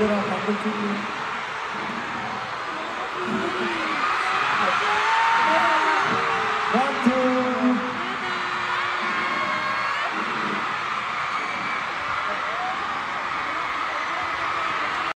Thank you. 얘들아방금준비